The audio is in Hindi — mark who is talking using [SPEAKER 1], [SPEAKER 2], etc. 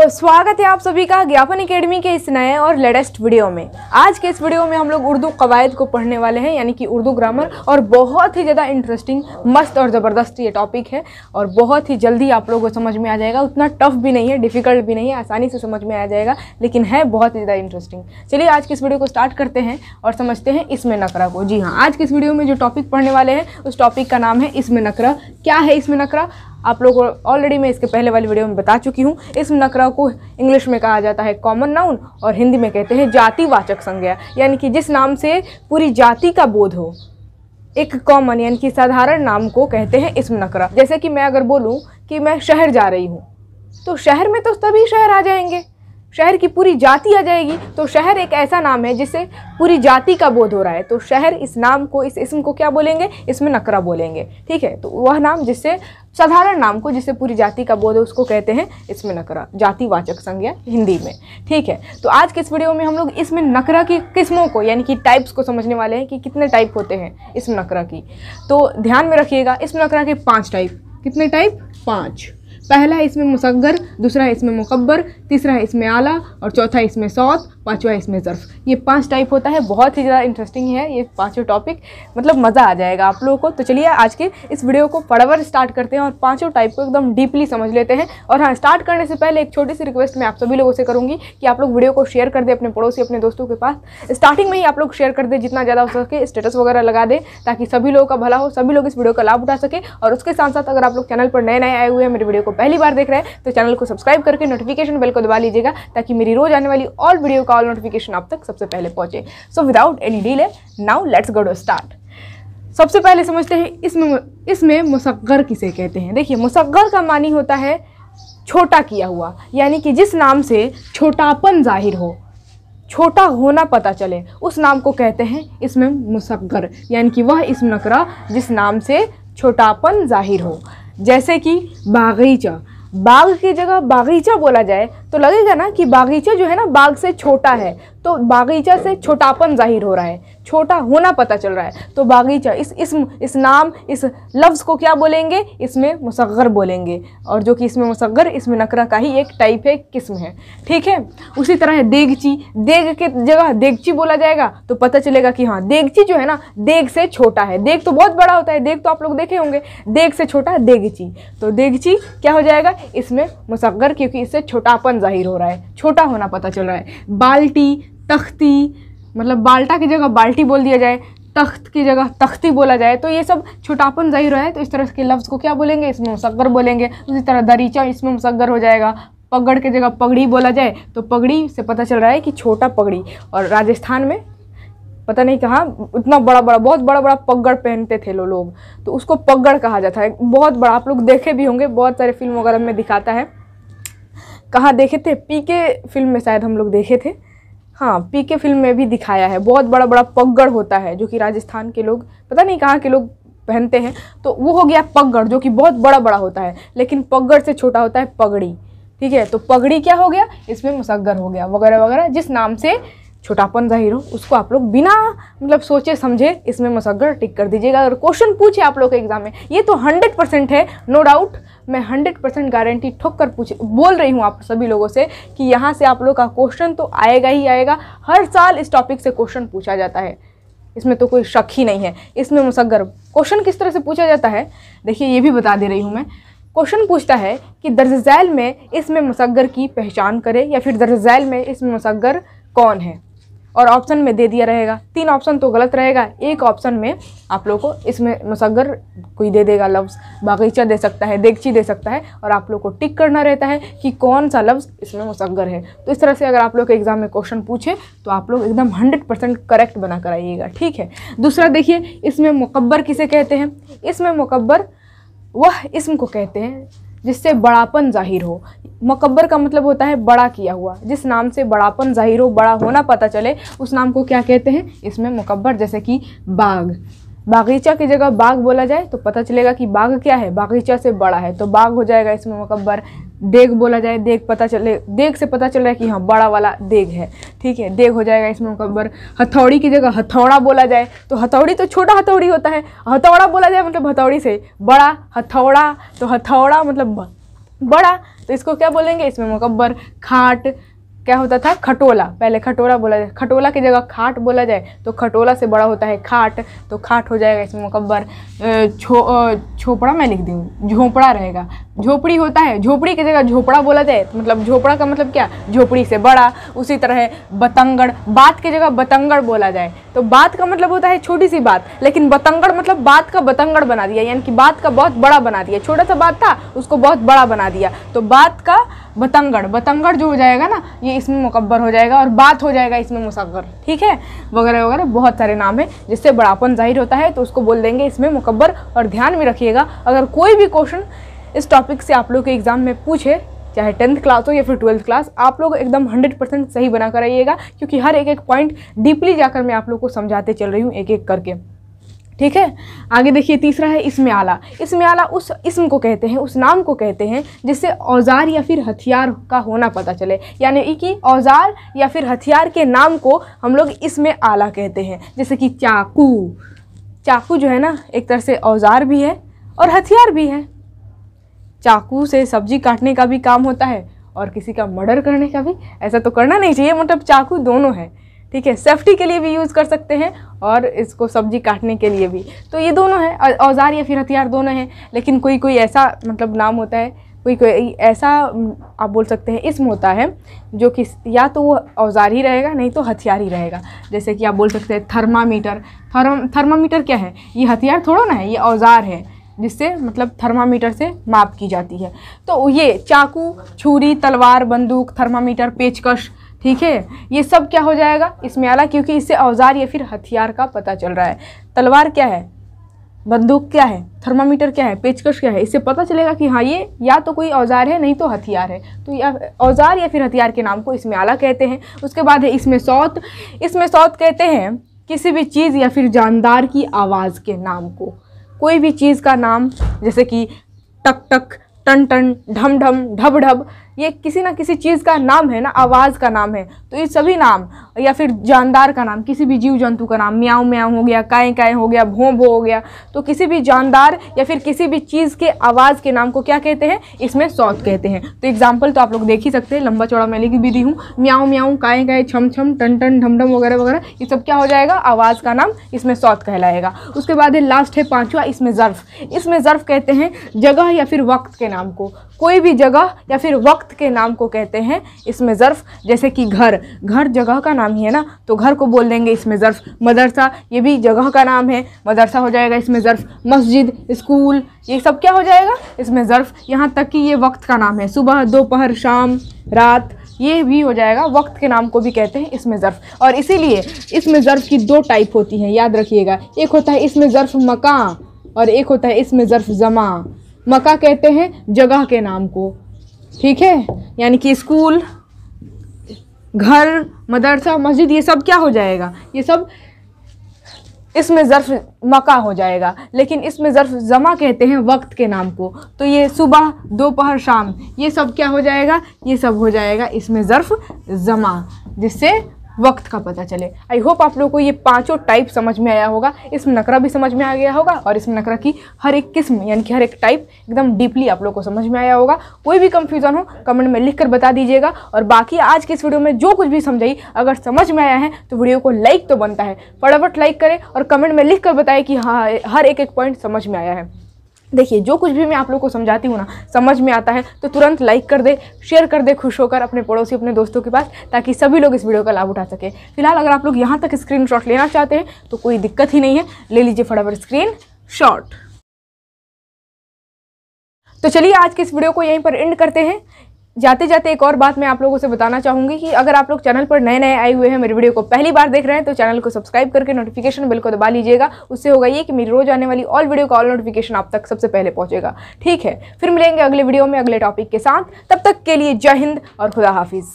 [SPEAKER 1] स्वागत है आप सभी का ज्ञापन एकेडमी के इस नए और लेटेस्ट वीडियो में। आज के इस वीडियो में हम लोग उर्दू कवायद को पढ़ने वाले हैं, यानी कि उर्दू ग्रामर, और बहुत ही ज़्यादा इंटरेस्टिंग मस्त और ज़बरदस्त ये टॉपिक है, और बहुत ही जल्दी आप लोगों को समझ में आ जाएगा। उतना टफ भी नहीं है डिफ़िकल्ट भी नहीं है, आसानी से समझ में आ जाएगा, लेकिन है बहुत ही ज़्यादा इंटरेस्टिंग चलिए आज की इस वीडियो को स्टार्ट करते हैं और समझते हैं इसमें नकरा को। जी हाँ आज के इस वीडियो में जो टॉपिक पढ़ने वाले हैं, उस टॉपिक का नाम है इसमें नकरा। क्या है इसमें नकरा? आप लोगों ऑलरेडी मैं इसके पहले वाली वीडियो में बता चुकी हूँ। इस नकरा को इंग्लिश में कहा जाता है कॉमन नाउन और हिंदी में कहते हैं जातिवाचक संज्ञा। यानी कि जिस नाम से पूरी जाति का बोध हो, एक कॉमन यानी कि साधारण नाम को कहते हैं इसम नकरा। जैसे कि मैं अगर बोलूँ कि मैं शहर जा रही हूँ तो शहर में तो सभी शहर आ जाएँगे। शहर की पूरी जाति आ जाएगी। तो शहर एक ऐसा नाम है जिससे पूरी जाति का बोध हो रहा है। तो शहर इस नाम को, इस इसम को क्या बोलेंगे? इसमें नकरा बोलेंगे। ठीक है? तो वह नाम जिससे साधारण नाम को जिससे पूरी जाति का बोध है, उसको कहते हैं इसमें नकरा, जातिवाचक संज्ञा हिंदी में। ठीक है? तो आज के इस वीडियो में हम लोग इसमें नकरा की किस्मों को, यानी कि टाइप्स को समझने वाले हैं कि कितने टाइप होते हैं इसमें नकरा की। तो ध्यान में रखिएगा, इसमें नकरा के पाँच टाइप कितने टाइप पाँच। पहला इसमें मुसग्गर दूसरा है इसमें मुकबर तीसरा है इसमें आला और चौथा इसमें सौत, पांचवा इसमें ज़र्फ। ये पाँच टाइप होता है, बहुत ही ज़्यादा इंटरेस्टिंग है ये पाँचों टॉपिक मतलब मज़ा आ जाएगा आप लोगों को। तो चलिए आज के इस वीडियो को फटाफट स्टार्ट करते हैं और पाँचों टाइप को एकदम डीपली समझ लेते हैं। और हाँ स्टार्ट करने से पहले एक छोटी सी रिक्वेस्ट मैं आप सभी लोगों से करूँगी कि आप लोग वीडियो को शेयर कर दें अपने पड़ोसी, अपने दोस्तों के पास। स्टार्टिंग में ही आप लोग शेयर कर दें, जितना ज़्यादा हो सके स्टेटस वगैरह लगा दें, ताकि सभी लोगों का भला हो, सभी लोग इस वीडियो का लाभ उठा सके। और उसके साथ साथ अगर आप लोग चैनल पर नए नए आए हुए हैं, मेरे वीडियो को पहली बार देख रहे हैं तो चैनल को सब्सक्राइब करके नोटिफिकेशन बेल को दबा लीजिएगा ताकि मेरी रोज आने वाली ऑल वीडियो का ऑल नोटिफिकेशन आप तक सबसे पहले पहुँचे। So without any delay now let's go to start सबसे पहले समझते हैं, इसमें इसमें मुसग्गर किसे कहते हैं? देखिए, मुसग्गर का मानी होता है छोटा किया हुआ, यानी कि जिस नाम से छोटापन ज़ाहिर हो, छोटा होना पता चले, उस नाम को कहते हैं इसमें मुसग्गर, यानी कि वह इसम नकरा जिस नाम से छोटापन ज़ाहिर हो। जैसे कि बागीचा बाग की जगह बागीचा बोला जाए तो लगेगा ना कि बागीचा जो है ना बाग से छोटा है। तो बागीचा से छोटापन ज़ाहिर हो रहा है, छोटा होना पता चल रहा है। तो बागीचा, इस इसम इस नाम, इस लफ्ज़ को क्या बोलेंगे? इसमें मुसगर बोलेंगे। और जो कि इसमें मुसगर इसमें नकरा का ही एक टाइप है, किस्म है। ठीक है? उसी तरह है देगची। देग के जगह देगची बोला जाएगा तो पता चलेगा कि हाँ देगची जो है ना, देग से छोटा है। देग तो बहुत बड़ा होता है, देग तो आप लोग देखे होंगे। देग से छोटा देगची। तो देगची क्या हो जाएगा? इसमें मुसगर क्योंकि इससे छोटापन ज़ाहिर हो रहा है, छोटा होना पता चल रहा है। बाल्टी तख्ती मतलब बाल्टा की जगह बाल्टी बोल दिया जाए, तख्त की जगह तख्ती बोला जाए तो ये सब छोटापन ज़ाहिर है। तो इस तरह के लफ्ज़ को क्या बोलेंगे? इसमें मुसगर बोलेंगे। उसी तरह दरीचा इसमें मुसगर हो जाएगा। पगड़ की जगह पगड़ी बोला जाए तो पगड़ी से पता चल रहा है कि छोटा पगड़ी। और राजस्थान में पता नहीं कहाँ उतना बड़ा बड़ा बहुत बड़ा बड़ा पगड़ पहनते थे लो, लोग। तो उसको पगड़ कहा जाता है। बहुत बड़ा, आप लोग देखे भी होंगे, बहुत सारे फ़िल्म वगैरह में दिखाता है। कहाँ देखे थे? पी के फ़िल्म में शायद हम लोग देखे थे। हाँ पी के फ़िल्म में भी दिखाया है। बहुत बड़ा बड़ा पगड़ होता है, जो कि राजस्थान के लोग, पता नहीं कहाँ के लोग पहनते हैं तो वो हो गया पगड़, जो कि बहुत बड़ा बड़ा होता है। लेकिन पगड़ से छोटा होता है पगड़ी, ठीक है? तो पगड़ी क्या हो गया? इसमें मुसग्गर हो गया, वगैरह वगैरह, जिस नाम से छोटापन ज़ाहिर हो, उसको आप लोग बिना मतलब सोचे, समझे, इसमें मुसग्गर टिक कर दीजिएगा। अगर क्वेश्चन पूछे आप लोग के एग्ज़ाम में, ये तो हंड्रेड परसेंट है नो डाउट मैं हंड्रेड परसेंट गारंटी ठोक कर पूछ, बोल रही हूँ आप सभी लोगों से कि यहाँ से आप लोग का क्वेश्चन तो आएगा ही आएगा। हर साल इस टॉपिक से क्वेश्चन पूछा जाता है। इसमें तो कोई शक ही नहीं है। इसमें मुसग्गर क्वेश्चन किस तरह से पूछा जाता है? देखिए, ये भी बता दे रही हूँ मैं। क्वेश्चन पूछता है कि दर्ज में इसमें मुसग्गर की पहचान करें या फिर दर्ज में इसमें मुसग्गर कौन है? और ऑप्शन में दे दिया रहेगा। तीन ऑप्शन तो गलत रहेगा। एक ऑप्शन में आप लोग को इसमें मुसगर कोई दे देगा लफ्ज़ बागीचा दे सकता है देगची दे सकता है और आप लोग को टिक करना रहता है कि कौन सा लफ्ज़ इसमें मुसगर है। तो इस तरह से अगर आप लोग के एग्ज़ाम में क्वेश्चन पूछे तो आप लोग एकदम हंड्रेड परसेंट करेक्ट बना कर आइएगा, ठीक है? दूसरा देखिए, इसमें मुकब्बर किसे कहते हैं? इसमें मुकब्बर, वह इसम को कहते हैं जिससे बड़ापन ज़ाहिर हो। मकबर का मतलब होता है बड़ा किया हुआ। जिस नाम से बड़ापन ज़ाहिर हो, बड़ा होना पता चले, उस नाम को क्या कहते हैं? इसमें मकबर जैसे कि बाग। बागीचा की जगह बाग बोला जाए तो पता चलेगा कि बाग क्या है? बागीचा से बड़ा है तो बाग हो जाएगा इसमें मुकब्बर। देग बोला जाए देग पता चले देग से पता चल रहा है कि हाँ बड़ा वाला देग है। ठीक है, देग हो जाएगा इसमें मुकम्बर हथौड़ी की जगह हथौड़ा बोला जाए। तो हथौड़ी तो छोटा हथौड़ी होता है। हथौड़ा बोला जाए मतलब हथौड़ी से बड़ा, हथौड़ा तो हथौड़ा मतलब बड़ा तो इसको क्या बोलेंगे? इसमें मुकम्बर खाट क्या होता था? खटोला। पहले खटोला बोला जाए। खटोला की जगह खाट बोला जाए तो खटोला से बड़ा होता है खाट तो खाट हो जाएगा इसमें मुकब्बर। छो छोपड़ा मैं लिख दूँ? झोपड़ा रहेगा। झोपड़ी होता है। झोपड़ी की जगह झोपड़ा बोला जाए तो मतलब झोपड़ा का मतलब क्या? झोपड़ी से बड़ा, उसी तरह बतंगड़। बात की जगह बतंगड़ बोला जाए तो बात का मतलब होता है छोटी सी बात, लेकिन बतंगड़ मतलब बात का बतंगड़ बना दिया, यानी कि बात का बहुत बड़ा बना दिया। छोटा सा बात था, उसको बहुत बड़ा बना दिया। तो बात का बतंगड़ बतंगड़ जो हो जाएगा ना ये इसमें मुकब्बर हो जाएगा और बात हो जाएगा इसमें मुसगर ठीक है? वगैरह वगैरह, बहुत सारे नाम है जिससे बड़ापन ज़ाहिर होता है तो उसको बोल देंगे इसमें मुकबर और ध्यान में रखिएगा। अगर कोई भी क्वेश्चन इस टॉपिक से आप लोग के एग्ज़ाम में पूछे, चाहे टेंथ क्लास हो या फिर ट्वेल्थ क्लास आप लोग एकदम हंड्रेड परसेंट सही बना कर आइएगा, क्योंकि हर एक एक पॉइंट डीपली जाकर मैं आप लोग को समझाते चल रही हूँ एक एक करके। ठीक है? आगे देखिए, तीसरा है इसमें आला इसमें आला उस इसम को कहते हैं, उस नाम को कहते हैं, जिससे औज़ार या फिर हथियार का होना पता चले। यानी कि औज़ार या फिर हथियार के नाम को हम लोग इसमें आला कहते हैं। जैसे कि चाकू। चाकू जो है ना, एक तरह से औज़ार भी है और हथियार भी है। चाकू से सब्ज़ी काटने का भी काम होता है और किसी का मर्डर करने का भी। ऐसा तो करना नहीं चाहिए मतलब चाकू दोनों है। ठीक है सेफ्टी के लिए भी यूज़ कर सकते हैं और इसको सब्ज़ी काटने के लिए भी। तो ये दोनों है औज़ार या फिर हथियार दोनों हैं, लेकिन कोई कोई ऐसा मतलब नाम होता है, कोई कोई ऐसा आप बोल सकते हैं, इसम होता है, जो कि या तो वो औज़ार ही रहेगा, नहीं तो हथियार ही रहेगा। जैसे कि आप बोल सकते हैं थर्मामीटर। थर्म, थर्मामीटर क्या है? ये हथियार थोड़ा ना है, ये औज़ार है, जिससे मतलब थर्मामीटर से माप की जाती है। तो ये चाकू, छुरी, तलवार, बंदूक, थर्मामीटर, पेचकश ठीक है? ये सब क्या हो जाएगा? इसमें आला, क्योंकि इससे औज़ार या फिर हथियार का पता चल रहा है। तलवार क्या है? बंदूक क्या है? थर्मामीटर क्या है? पेचकश क्या है? इससे पता चलेगा कि हाँ ये या तो कोई औज़ार है, नहीं तो हथियार है। तो या, औज़ार या फिर हथियार के नाम को इसमें आला कहते हैं। उसके बाद है, इसमें सौत। इसमें सौत कहते हैं, किसी भी चीज़ या फिर जानदार की आवाज़ के नाम को। कोई भी चीज़ का नाम, जैसे कि टक टक टन टन ढम ढम ढब ढब ये किसी ना किसी चीज़ का नाम है ना, आवाज़ का नाम है तो ये सभी नाम, या फिर जानदार का नाम, किसी भी जीव जंतु का नाम, म्याऊ म्याऊ हो गया काय काय हो गया, भों भो हो गया तो किसी भी जानदार या फिर किसी भी चीज़ के आवाज़ के नाम को क्या कहते हैं? इसमें सौत कहते हैं। तो एग्ज़ाम्पल तो आप लोग देख ही सकते हैं, लंबा चौड़ा मैं लिख भी दी हूँ, म्याऊ म्याऊ काय काय छम छम, टन टन, ढम ढम वगैरह वगैरह, ये सब क्या हो जाएगा? आवाज़ का नाम इसमें सौत कहलाएगा। उसके बाद लास्ट है पाँचवा, इसमें ज़र्फ़। इसमें ज़र्फ़ कहते हैं जगह या फिर वक्त के नाम को। कोई भी जगह या फिर वक्त के नाम को कहते हैं, इसमें ज़र्फ़, जैसे कि घर। घर जगह का नाम ही है ना तो घर को बोल देंगे इसमें ज़र्फ़। मदरसा, ये भी जगह का नाम है। मदरसा हो जाएगा इसमें ज़र्फ़। मस्जिद, स्कूल, ये सब क्या हो जाएगा? इसमें ज़र्फ़। यहाँ तक कि ये वक्त का नाम है। सुबह, दोपहर, शाम, रात, ये भी हो जाएगा। वक्त के नाम को भी कहते हैं इसमें ज़र्फ़। और इसीलिए इसमें ज़र्फ़ की दो टाइप होती हैं, याद रखिएगा। एक होता है इसमें ज़र्फ़ मकान और एक होता है इसमें ज़र्फ़ ज़मा। मका कहते हैं जगह के नाम को। ठीक है? यानी कि स्कूल, घर, मदरसा, मस्जिद, ये सब क्या हो जाएगा? ये सब इसमें ज़र्फ़ मका हो जाएगा। लेकिन इसमें ज़र्फ़ ज़मा कहते हैं वक्त के नाम को। तो ये सुबह, दोपहर, शाम, ये सब क्या हो जाएगा? ये सब हो जाएगा इसमें ज़र्फ़ ज़मा, जिससे वक्त का पता चले। आई होप आप लोगों को ये पाँचों टाइप समझ में आया होगा। इसमें नकरा भी समझ में आ गया होगा और इसमें नकरा की हर एक किस्म, यानी कि हर एक टाइप एकदम डीपली आप लोग को समझ में आया होगा। कोई भी कंफ्यूजन हो कमेंट में लिख कर बता दीजिएगा। और बाकी आज के इस वीडियो में जो कुछ भी समझाई, अगर समझ में आया है तो वीडियो को लाइक तो बनता है। फटाफट लाइक करें और कमेंट में लिख कर बताएँ कि हाँ हर एक एक पॉइंट समझ में आया है। देखिए, जो कुछ भी मैं आप लोग को समझाती हूँ ना, समझ में आता है तो तुरंत लाइक कर दे शेयर कर दे, खुश होकर अपने पड़ोसी, अपने दोस्तों के पास, ताकि सभी लोग इस वीडियो का लाभ उठा सके। फ़िलहाल अगर आप लोग यहाँ तक स्क्रीन लेना चाहते हैं तो कोई दिक्कत ही नहीं है, ले लीजिए फटाफट स्क्रीन शॉट तो चलिए, आज के इस वीडियो को यहीं पर एंड करते हैं। जाते जाते एक और बात मैं आप लोगों से बताना चाहूँगी कि अगर आप लोग चैनल पर नए नए आए हुए हैं, मेरे वीडियो को पहली बार देख रहे हैं तो चैनल को सब्सक्राइब करके नोटिफिकेशन बिल को दबा लीजिएगा। उससे होगा ये कि मेरी रोज आने वाली ऑल वीडियो का ऑल नोटिफिकेशन आप तक सबसे पहले पहुँचेगा। ठीक है, फिर मिलेंगे अगले वीडियो में अगले टॉपिक के साथ। तब तक के लिए जय हिंद और खुदा हाफिज़।